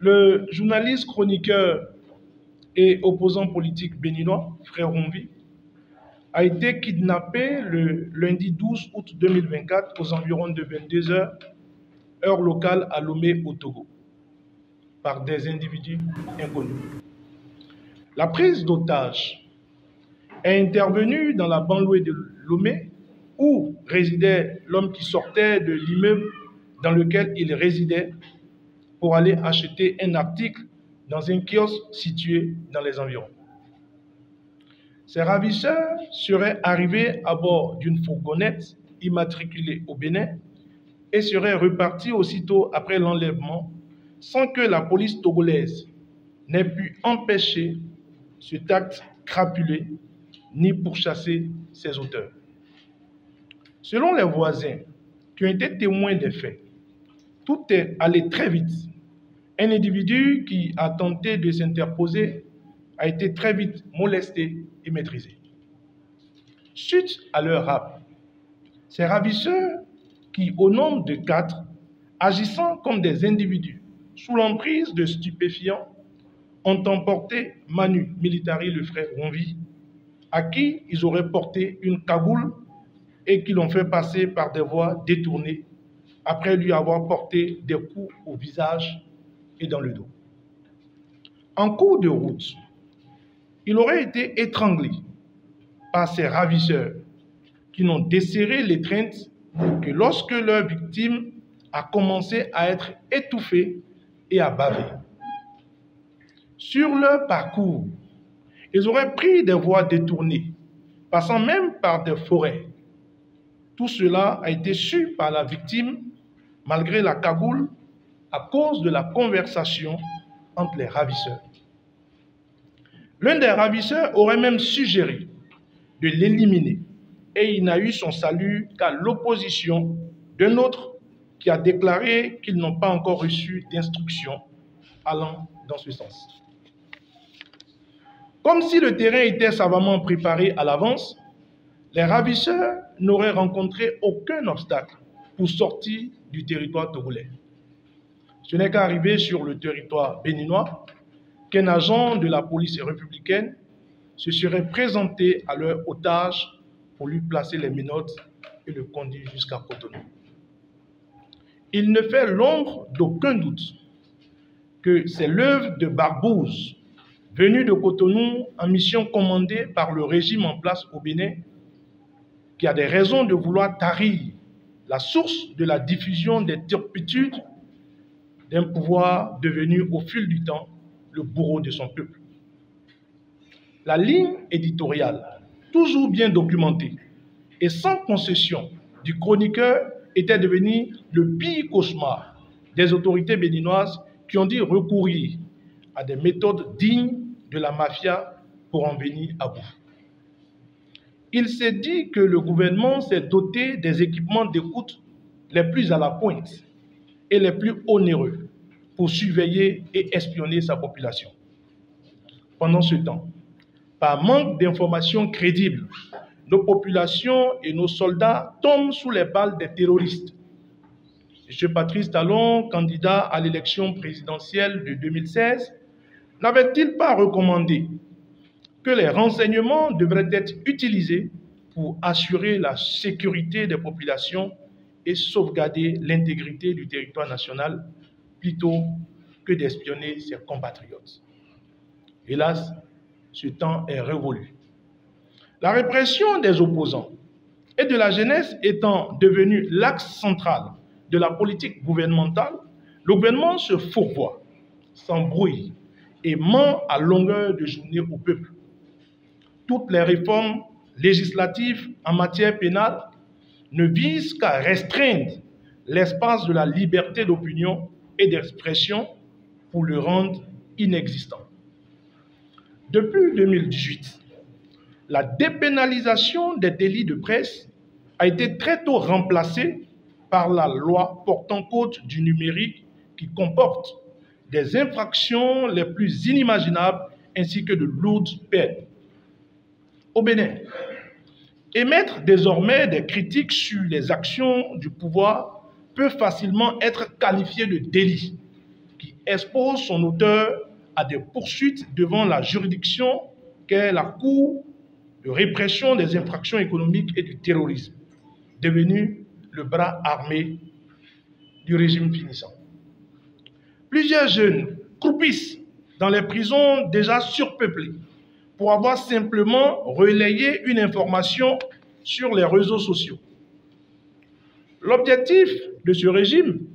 Le journaliste, chroniqueur et opposant politique béninois, frère Ronvi, a été kidnappé le lundi 12 août 2024 aux environs de 22 heures, heure locale à Lomé au Togo, par des individus inconnus. La prise d'otage est intervenue dans la banlieue de Lomé où résidait l'homme qui sortait de l'immeuble dans lequel il résidait pour aller acheter un article dans un kiosque situé dans les environs. Ces ravisseurs seraient arrivés à bord d'une fourgonnette immatriculée au Bénin et seraient repartis aussitôt après l'enlèvement sans que la police togolaise n'ait pu empêcher cet acte crapulé ni pourchasser ses auteurs. Selon les voisins qui ont été témoins des faits, tout est allé très vite. Un individu qui a tenté de s'interposer a été très vite molesté et maîtrisé. Suite à leur rap, ces ravisseurs qui, au nombre de quatre, agissant comme des individus sous l'emprise de stupéfiants, ont emporté Manu Militari, le frère Ronvi, à qui ils auraient porté une cagoule et qui l'ont fait passer par des voies détournées après lui avoir porté des coups au visage dans le dos. En cours de route, il aurait été étranglé par ces ravisseurs qui n'ont desserré l'étreinte que lorsque leur victime a commencé à être étouffée et à baver. Sur leur parcours, ils auraient pris des voies détournées, passant même par des forêts. Tout cela a été su par la victime malgré la cagoule à cause de la conversation entre les ravisseurs. L'un des ravisseurs aurait même suggéré de l'éliminer et il n'a eu son salut qu'à l'opposition d'un autre qui a déclaré qu'ils n'ont pas encore reçu d'instructions allant dans ce sens. Comme si le terrain était savamment préparé à l'avance, les ravisseurs n'auraient rencontré aucun obstacle pour sortir du territoire togolais. Ce n'est qu'arrivé sur le territoire béninois qu'un agent de la police républicaine se serait présenté à leur otage pour lui placer les minottes et le conduire jusqu'à Cotonou. Il ne fait l'ombre d'aucun doute que c'est l'œuvre de Barbouze, venu de Cotonou en mission commandée par le régime en place au Bénin, qui a des raisons de vouloir tarir la source de la diffusion des turpitudes d'un pouvoir devenu au fil du temps le bourreau de son peuple. La ligne éditoriale, toujours bien documentée et sans concession du chroniqueur, était devenue le pire cauchemar des autorités béninoises qui ont dû recourir à des méthodes dignes de la mafia pour en venir à bout. Il s'est dit que le gouvernement s'est doté des équipements d'écoute les plus à la pointe et les plus onéreux pour surveiller et espionner sa population. Pendant ce temps, par manque d'informations crédibles, nos populations et nos soldats tombent sous les balles des terroristes. M. Patrice Talon, candidat à l'élection présidentielle de 2016, n'avait-il pas recommandé que les renseignements devraient être utilisés pour assurer la sécurité des populations et sauvegarder l'intégrité du territoire national plutôt que d'espionner ses compatriotes. Hélas, ce temps est révolu. La répression des opposants et de la jeunesse étant devenue l'axe central de la politique gouvernementale, le gouvernement se fourvoie, s'embrouille et ment à longueur de journée au peuple toutes les réformes législatives en matière pénale ne visent qu'à restreindre l'espace de la liberté d'opinion et d'expression pour le rendre inexistant. Depuis 2018, la dépénalisation des délits de presse a été très tôt remplacée par la loi portant code du numérique qui comporte des infractions les plus inimaginables ainsi que de lourdes peines au Bénin. Émettre désormais des critiques sur les actions du pouvoir peut facilement être qualifié de délit qui expose son auteur à des poursuites devant la juridiction qu'est la Cour de répression des infractions économiques et du terrorisme, devenue le bras armé du régime finissant. Plusieurs jeunes croupissent dans les prisons déjà surpeuplées pour avoir simplement relayé une information sur les réseaux sociaux. L'objectif de ce régime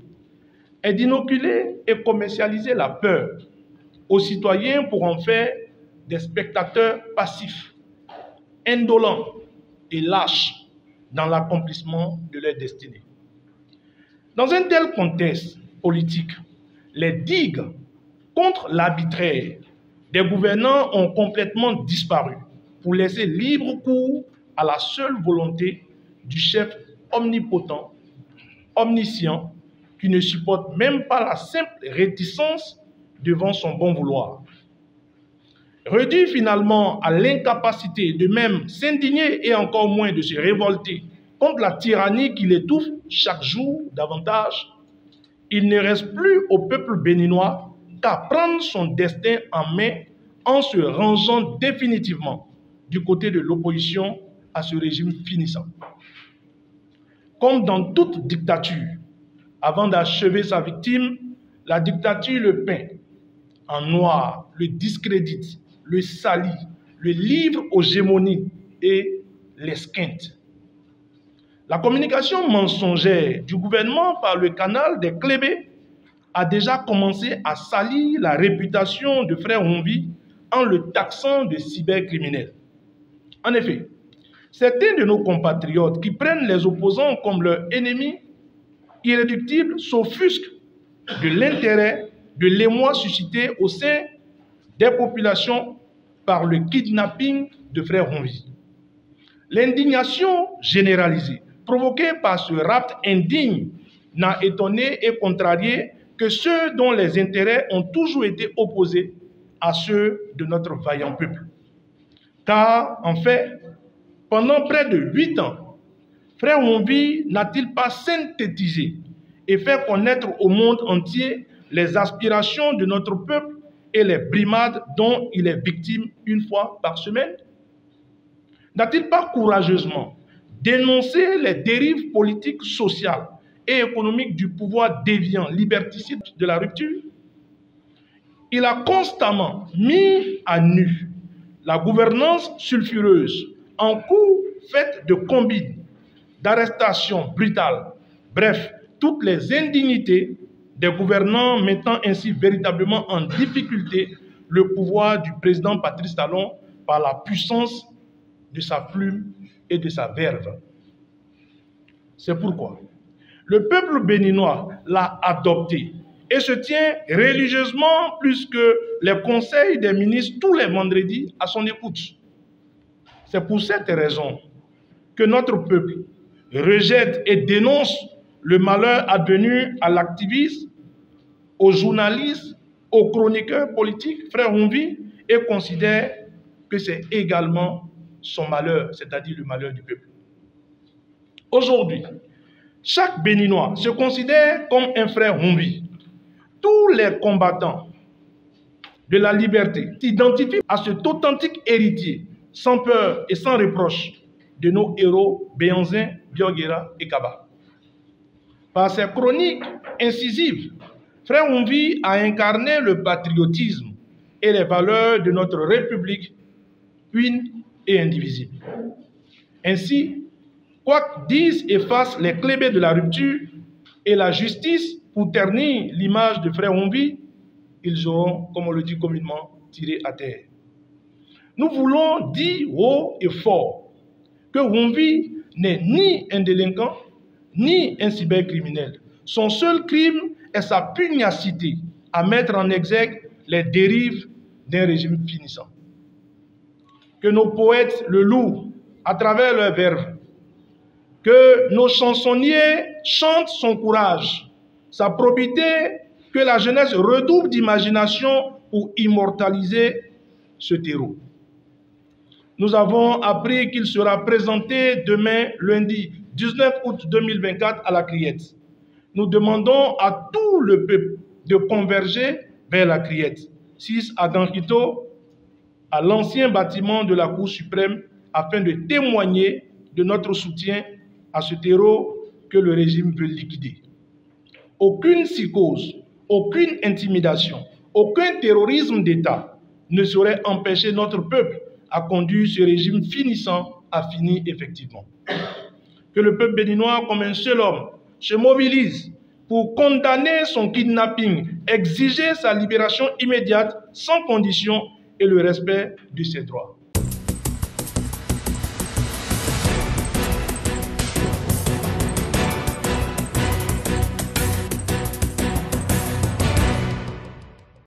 est d'inoculer et commercialiser la peur aux citoyens pour en faire des spectateurs passifs, indolents et lâches dans l'accomplissement de leur destinée. Dans un tel contexte politique, les digues contre l'arbitraire des gouvernants ont complètement disparu pour laisser libre cours à la seule volonté du chef omnipotent, omniscient, qui ne supporte même pas la simple réticence devant son bon vouloir. Réduit finalement à l'incapacité de même s'indigner et encore moins de se révolter contre la tyrannie qui l'étouffe chaque jour davantage, il ne reste plus au peuple béninois qu'à prendre son destin en main en se rangeant définitivement du côté de l'opposition à ce régime finissant. Comme dans toute dictature, avant d'achever sa victime, la dictature le peint en noir, le discrédite, le salit, le livre aux gémonies et l'esquinte. La communication mensongère du gouvernement par le canal des clébés a déjà commencé à salir la réputation de frère Honvi en le taxant de cybercriminel. En effet, certains de nos compatriotes qui prennent les opposants comme leurs ennemis irréductibles s'offusquent de l'intérêt de l'émoi suscité au sein des populations par le kidnapping de frère Honvi. L'indignation généralisée provoquée par ce rapt indigne n'a étonné et contrarié que ceux dont les intérêts ont toujours été opposés à ceux de notre vaillant peuple. Car, en fait, pendant près de huit ans, Frère Honvi n'a-t-il pas synthétisé et fait connaître au monde entier les aspirations de notre peuple et les brimades dont il est victime une fois par semaine? N'a-t-il pas courageusement dénoncé les dérives politiques, sociales et économiques du pouvoir déviant, liberticide de la rupture Il a constamment mis à nu la gouvernance sulfureuse en cours faite de combines, d'arrestations brutales, bref, toutes les indignités des gouvernants mettant ainsi véritablement en difficulté le pouvoir du président Patrice Talon par la puissance de sa plume et de sa verve. C'est pourquoi le peuple béninois l'a adopté et se tient religieusement plus que les conseils des ministres tous les vendredis à son écoute. C'est pour cette raison que notre peuple rejette et dénonce le malheur advenu à l'activiste, aux journalistes, aux chroniqueurs politiques, frère Honvi, et considère que c'est également son malheur, c'est-à-dire le malheur du peuple. Aujourd'hui, chaque Béninois se considère comme un frère Honvi. Tous les combattants de la liberté s'identifient à cet authentique héritier, sans peur et sans reproche, de nos héros Béanzin, Bioguera et Kaba. Par ses chroniques incisives, Frère Onvi a incarné le patriotisme et les valeurs de notre République une et indivisible. Ainsi, quoi que disent et fassent les clébés de la rupture et la justice pour ternir l'image de Frère Onvi, ils auront, comme on le dit communément, tiré à terre. Nous voulons dire haut et fort que Onvi n'est ni un délinquant, ni un cybercriminel. Son seul crime est sa pugnacité à mettre en exergue les dérives d'un régime finissant. Que nos poètes le louent à travers leurs vers, que nos chansonniers chantent son courage, sa probité, que la jeunesse redouble d'imagination pour immortaliser ce terreau. Nous avons appris qu'il sera présenté demain, lundi 19 août 2024 à la Criette. Nous demandons à tout le peuple de converger vers la Criette. 6 à Ganquito, à l'ancien bâtiment de la Cour suprême, afin de témoigner de notre soutien à ce terreau que le régime veut liquider. Aucune psychose, aucune intimidation, aucun terrorisme d'État ne saurait empêcher notre peuple à conduire ce régime finissant à finir effectivement. Que le peuple béninois, comme un seul homme, se mobilise pour condamner son kidnapping, exiger sa libération immédiate, sans condition et le respect de ses droits.